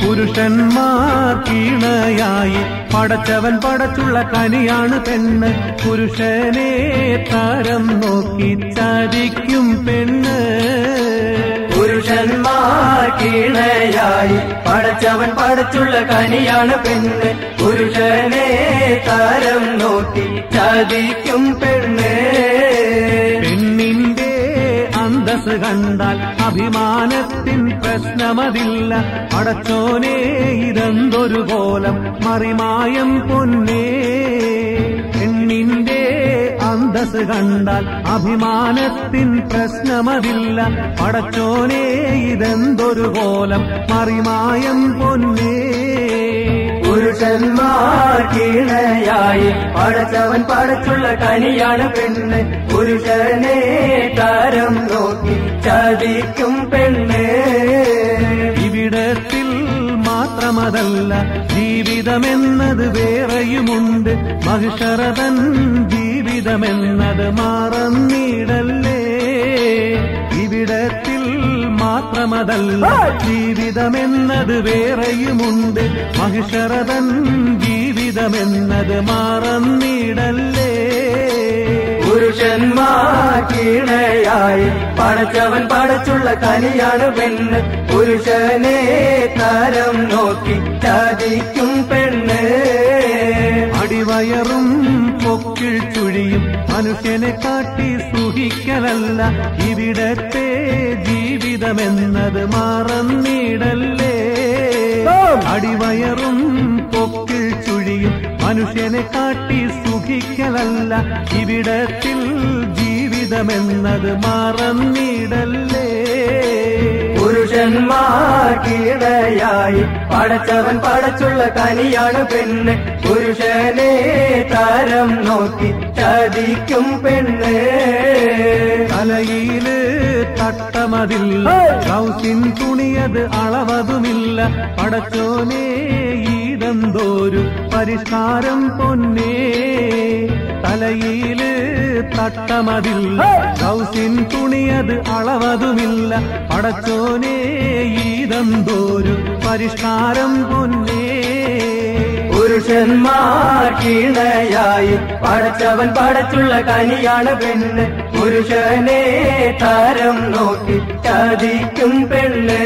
പുരുഷന്മാർ കീണയായി പടച്ചവൻ പടച്ചുള്ള കനിയാണ് പെണ്ണ്. പുരുഷനെ താരം നോക്കി ചരിക്കും പെണ്ണ്. പുരുഷന്മാർ കീണയായി പടച്ചവൻ പടച്ചുള്ള കനിയാണ് പെണ്ണ്. പുരുഷനെ താരം നോക്കി ചതിക്കും പെണ്ണ്. അന്തസ് കണ്ടാൽ അഭിമാനത്തിൻ പ്രശ്നമതില്ല. അടച്ചോനേ ഇതെന്തൊരു കോലം? മറിമായം പൊന്നേ. പെണ്ണിന്റെ അന്തസ് കണ്ടാൽ അഭിമാനത്തിൻ പ്രശ്നമതില്ല. അടച്ചോനേ ഇതെന്തൊരു കോലം? മറിമായം പൊന്നേ. പുരുഷന്മാർ കീണയായി പടച്ചവൻ പടച്ചുള്ള കനിയാണ് പെണ്ണ്. പുരുഷനെ താരം നോക്കി ചതിക്കും പെണ്ണ്. ഇവിടത്തിൽ മാത്രമതല്ല ജീവിതമെന്നത് വേറെയുമുണ്ട്. മഹിഷറതൻ ജീവിതമെന്നത് മാറന്നിടല്ലേ? ഇവിടത്തിൽ മാത്രമതല്ല ജീവിതമെന്നത് വേറെയുമുണ്ട്. മഹിഷറതൻ ജീവിതമെന്നത് മാറന്നിടല്ലേ? പുരുഷന്മാ പടച്ചവൻ പടച്ചുള്ള കനിയാണ് പെണ്ണ്. പുരുഷനെ താരം നോക്കി ചാദിക്കും പെണ്ണ്. അടിവയറും പൊക്കിൾ ചുഴിയും മനുഷ്യനെ കാട്ടി സുഖിക്കലല്ല ഇവിടത്തെ ജീവിതമെന്നത് മാറന്നിടല്ലേ അടിവയറും പൊക്കിൾ ചുഴിയും മനുഷ്യനെ കാട്ടി സുഖിക്കലല്ല ഇവിടത്തിൽ ജീവിതമെന്നത് മറന്നിടല്ലേ? പുരുഷന്മാർ കീടയായി പടച്ചവൻ പടച്ചുള്ള കനിയാണ് പെണ്ണ്. പുരുഷനെ താരം നോക്കി ചതിക്കും പെണ്ണ്. തലയിൽ തട്ടമതില്ല ഹൗസിൻ തുണിയത് അളവതുമില്ല. പടച്ചോനെ ഈതെന്തോരു പരിഷ്കാരം പൊന്നേ. തലയിൽ തട്ടമതില്ല ഹൗസിൻ തുണിയത് അളവതുമില്ല. പടച്ചോനെ ഈതന്തോരു പരിഷ്കാരം പൊന്നേ. പുരുഷന്മാണയായി പടച്ചവൻ പടച്ചുള്ള കനിയാണ് പെണ്ണ്. പുരുഷനെ താരം നോക്കി ചതിക്കും പെണ്ണ്.